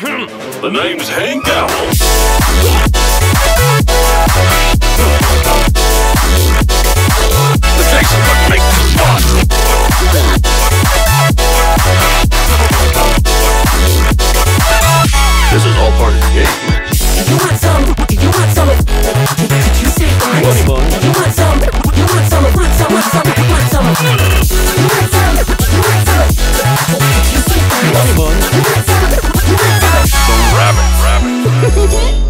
the name's Hank Howell. The what makes. This is all part of the game. You want some? You want some? You say fine. You want some? You want some? Want some? Want some? Want some? You want some? You want some? You say fine. You want some? Okay.